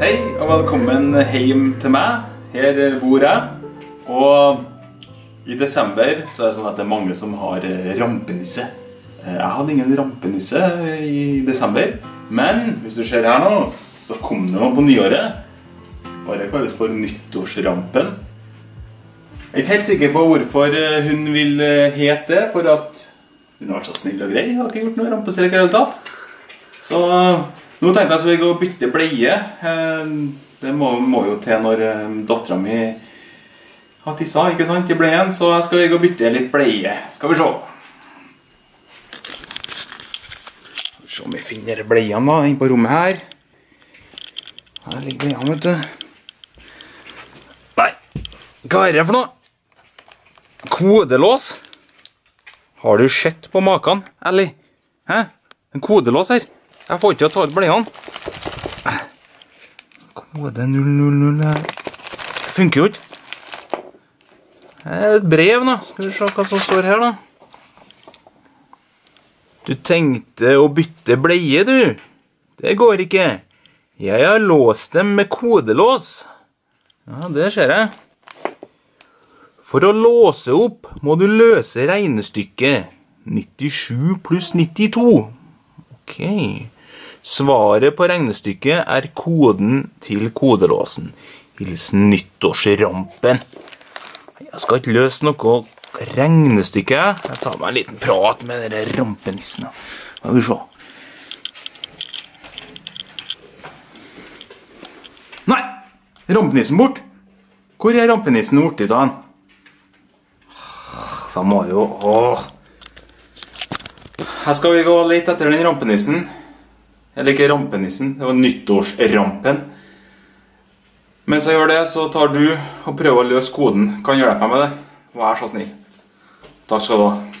Hei og velkommen hjem til meg. Her bor jeg. Og i desember så er det sånn at det er mange som har eh, rampenisse. Eh, Jeg hadde ingen rampenisse i desember. Men hvis du ser her nå, så kom det noe på nyåret. Og det kalles for nyttårsrampen. Jeg er ikke helt sikker på hvorfor eh, hun vil hete det. For at hun har vært så snill og grei. Har ikke gjort noe rampestrekk i det hele tatt. Så nå tenkte jeg så vi gå og bytte bleie. Eh, Det må, må jo til når eh, dattera mi har tissa ikke sant, i bleien, så jeg skal gå og bytte litt bleie. Skal vi se. Se om vi finner bleiene da, inne på rommet her. Her ligger bleiene, vet du. Nei, hva er det for noe? Kodelås? Har du sett på maken, Ellie? Hæ? En kodelås her. Jeg får ikke å ta ut bleiene. Kode 000 her. Funker jo ikke. Det er et brev, da. Skal vi se hva som står her, da. Du tenkte å bytte bleie, du. Det går ikke. Jeg har låst dem med kodelås. Ja, det ser jeg. For å låse opp må du løse regnestykket 97 pluss 92. Ok. Svaret på regnestykket er koden til kodelåsen. Hilsen nyttårsrampen. Jeg skal ikke løse noe regnestykke. Jeg tar meg en liten prat med denne rampenissen. Skal vi se. Nei! Rampenissen bort. Hvor er rampenissen borti da? Da må jo Åh. Her skal vi gå lete etter den rampenissen. Eller ikke rampenissen, det var nyttårsrampen. Mens jeg gjør det, så tar du og prøver å løse koden. Kan hjelpe meg med det. Vær så snill. Takk skal du ha.